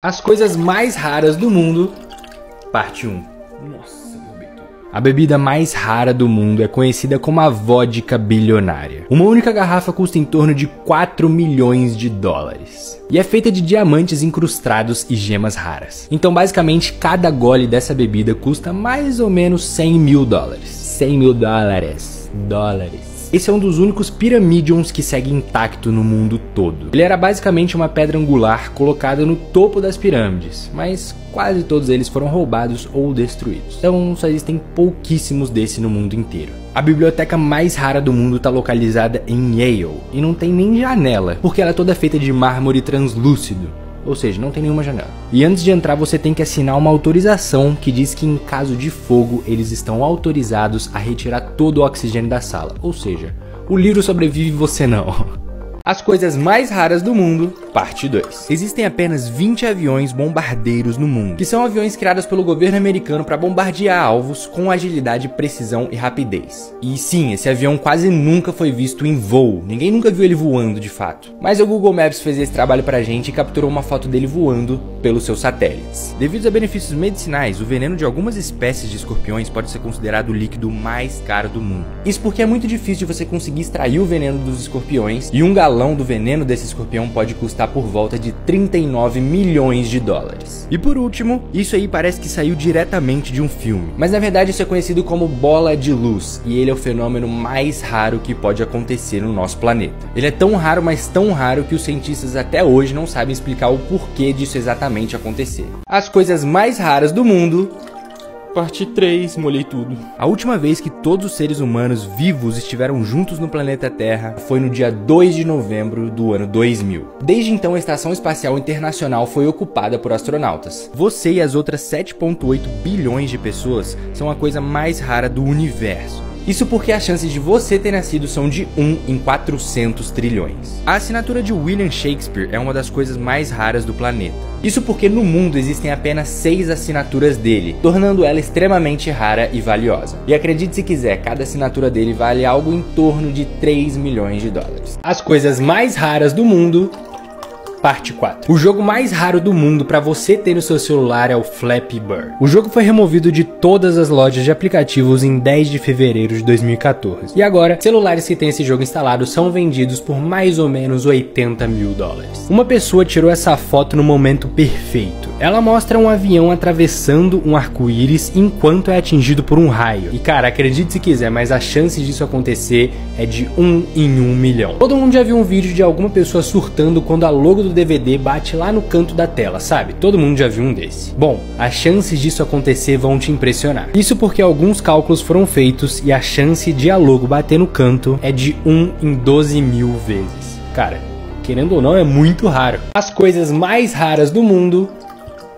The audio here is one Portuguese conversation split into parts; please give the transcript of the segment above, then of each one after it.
As coisas mais raras do mundo, parte 1. Nossa, meu bebê. A bebida mais rara do mundo é conhecida como a vodka bilionária. Uma única garrafa custa em torno de 4 milhões de dólares. E é feita de diamantes incrustados e gemas raras. Então, basicamente, cada gole dessa bebida custa mais ou menos 100 mil dólares. 100 mil dólares. Dólares. Esse é um dos únicos Pyramidions que segue intacto no mundo todo. Ele era basicamente uma pedra angular colocada no topo das pirâmides, mas quase todos eles foram roubados ou destruídos. Então só existem pouquíssimos desse no mundo inteiro. A biblioteca mais rara do mundo está localizada em Yale e não tem nem janela, porque ela é toda feita de mármore translúcido ou seja, não tem nenhuma janela. E antes de entrar, você tem que assinar uma autorização que diz que em caso de fogo, eles estão autorizados a retirar todo o oxigênio da sala. Ou seja, o livro sobrevive você não. As coisas mais raras do mundo, parte 2. Existem apenas 20 aviões bombardeiros no mundo, que são aviões criados pelo governo americano para bombardear alvos com agilidade, precisão e rapidez. E sim, esse avião quase nunca foi visto em voo, ninguém nunca viu ele voando de fato. Mas o Google Maps fez esse trabalho pra gente e capturou uma foto dele voando pelos seus satélites. Devido a benefícios medicinais, o veneno de algumas espécies de escorpiões pode ser considerado o líquido mais caro do mundo. Isso porque é muito difícil de você conseguir extrair o veneno dos escorpiões e um galão do veneno desse escorpião pode custar por volta de 39 milhões de dólares. E por último, isso aí parece que saiu diretamente de um filme, mas na verdade isso é conhecido como bola de luz, e ele é o fenômeno mais raro que pode acontecer no nosso planeta. Ele é tão raro, mas tão raro que os cientistas até hoje não sabem explicar o porquê disso exatamente acontecer. As coisas mais raras do mundo Parte 3, molhei tudo. A última vez que todos os seres humanos vivos estiveram juntos no planeta Terra foi no dia 2 de novembro do ano 2000. Desde então, a Estação Espacial Internacional foi ocupada por astronautas. Você e as outras 7,8 bilhões de pessoas são a coisa mais rara do universo. Isso porque as chances de você ter nascido são de 1 em 400 trilhões. A assinatura de William Shakespeare é uma das coisas mais raras do planeta. Isso porque no mundo existem apenas 6 assinaturas dele, tornando ela extremamente rara e valiosa. E acredite se quiser, cada assinatura dele vale algo em torno de 3 milhões de dólares. As coisas mais raras do mundo Parte 4. O jogo mais raro do mundo para você ter no seu celular é o Flappy Bird. O jogo foi removido de todas as lojas de aplicativos em 10 de fevereiro de 2014. E agora, celulares que têm esse jogo instalado são vendidos por mais ou menos 80 mil dólares. Uma pessoa tirou essa foto no momento perfeito. Ela mostra um avião atravessando um arco-íris enquanto é atingido por um raio. E cara, acredite se quiser, mas a chance disso acontecer é de 1 em 1 milhão. Todo mundo já viu um vídeo de alguma pessoa surtando quando a logo do do DVD bate lá no canto da tela, sabe? Todo mundo já viu um desse. Bom, as chances disso acontecer vão te impressionar. Isso porque alguns cálculos foram feitos e a chance de a logo bater no canto é de 1 em 12 mil vezes. Cara, querendo ou não, é muito raro. As coisas mais raras do mundo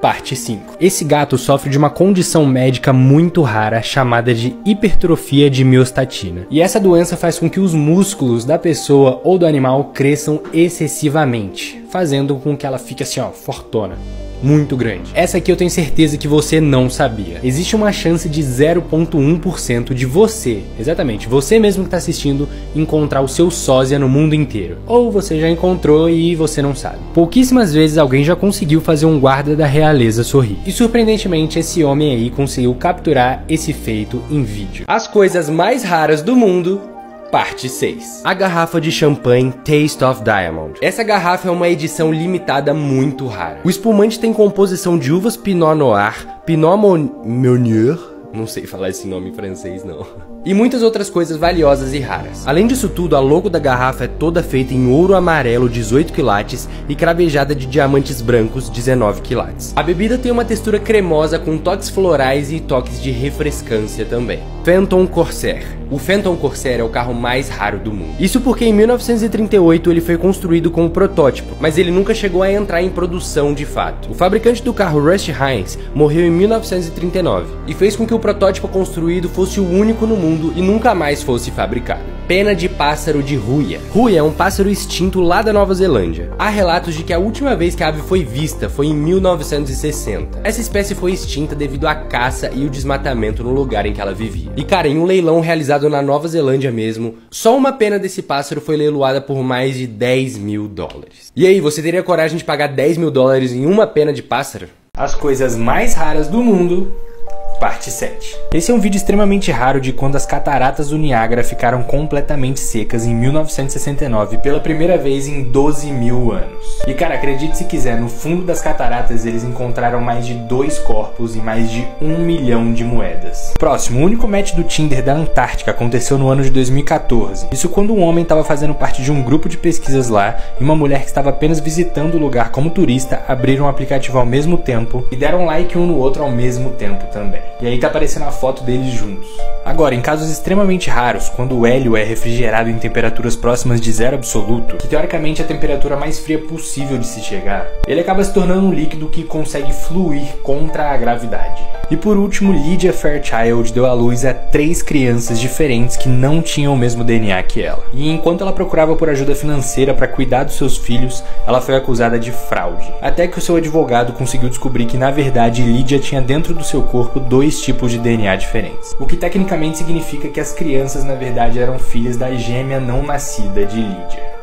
Parte 5. Esse gato sofre de uma condição médica muito rara chamada de hipertrofia de miostatina. E essa doença faz com que os músculos da pessoa ou do animal cresçam excessivamente, fazendo com que ela fique assim, ó, fortona muito grande. Essa aqui eu tenho certeza que você não sabia. Existe uma chance de 0.1% de você, exatamente, você mesmo que está assistindo, encontrar o seu sósia no mundo inteiro. Ou você já encontrou e você não sabe. Pouquíssimas vezes alguém já conseguiu fazer um guarda da realeza sorrir. E surpreendentemente esse homem aí conseguiu capturar esse feito em vídeo. As coisas mais raras do mundo Parte 6. A garrafa de champanhe Taste of Diamond. Essa garrafa é uma edição limitada muito rara. O espumante tem composição de uvas Pinot Noir, Pinot Meunier, não sei falar esse nome em francês não. E muitas outras coisas valiosas e raras. Além disso tudo, a logo da garrafa é toda feita em ouro amarelo 18 quilates e cravejada de diamantes brancos 19 quilates. A bebida tem uma textura cremosa com toques florais e toques de refrescância também. Phantom Corsair. O Phantom Corsair é o carro mais raro do mundo. Isso porque em 1938 ele foi construído como protótipo, mas ele nunca chegou a entrar em produção de fato. O fabricante do carro Rust Heinz morreu em 1939 e fez com que o protótipo construído fosse o único no mundo e nunca mais fosse fabricado. pena de pássaro de ruia. Ruia é um pássaro extinto lá da Nova Zelândia. Há relatos de que a última vez que a ave foi vista foi em 1960. Essa espécie foi extinta devido à caça e o desmatamento no lugar em que ela vivia. E cara, em um leilão realizado na Nova Zelândia mesmo, só uma pena desse pássaro foi leiloada por mais de 10 mil dólares. E aí, você teria coragem de pagar 10 mil dólares em uma pena de pássaro? As coisas mais raras do mundo Parte 7. Esse é um vídeo extremamente raro de quando as cataratas do Niágara ficaram completamente secas em 1969 pela primeira vez em 12 mil anos. E cara, acredite se quiser, no fundo das cataratas eles encontraram mais de dois corpos e mais de um milhão de moedas. Próximo, o único match do Tinder da Antártica aconteceu no ano de 2014. Isso quando um homem estava fazendo parte de um grupo de pesquisas lá e uma mulher que estava apenas visitando o lugar como turista abriram o aplicativo ao mesmo tempo e deram like um no outro ao mesmo tempo também. E aí tá aparecendo a foto deles juntos. Agora, em casos extremamente raros, quando o hélio é refrigerado em temperaturas próximas de zero absoluto, que teoricamente é a temperatura mais fria possível de se chegar, ele acaba se tornando um líquido que consegue fluir contra a gravidade. E por último, Lydia Fairchild deu à luz a três crianças diferentes que não tinham o mesmo DNA que ela. E enquanto ela procurava por ajuda financeira para cuidar dos seus filhos, ela foi acusada de fraude. Até que o seu advogado conseguiu descobrir que na verdade Lydia tinha dentro do seu corpo dois tipos de DNA diferentes. O que tecnicamente significa que as crianças na verdade eram filhas da gêmea não nascida de Lydia.